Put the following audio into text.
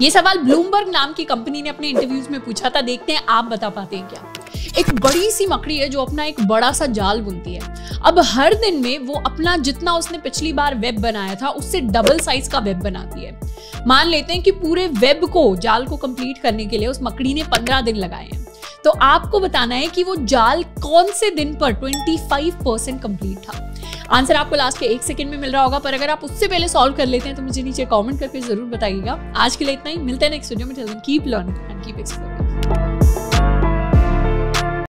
ये सवाल ब्लूमबर्ग नाम की कंपनी ने अपने इंटरव्यूज़ में पूछा था। देखते हैं आप बता पाते हैं क्या। एक बड़ी सी मकड़ी है जो अपना एक बड़ा सा जाल बुनती है। अब हर दिन में वो अपना जितना उसने पिछली बार वेब बनाया था, उससे डबल साइज़ का वेब बनाती है। मान लेते हैं कि पूरे वेब को, जाल को कंप्लीट करने के लिए उस मकड़ी ने पंद्रह दिन लगाए हैं। तो आपको बताना है कि वो जाल कौन से दिन पर 25 परसेंट कंप्लीट था। आंसर आपको लास्ट के एक सेकंड में मिल रहा होगा, पर अगर आप उससे पहले सॉल्व कर लेते हैं तो मुझे नीचे कमेंट करके ज़रूर बताइएगा। आज के लिए इतना ही, मिलते हैं नेक्स्ट वीडियो में keep learning and keep exploring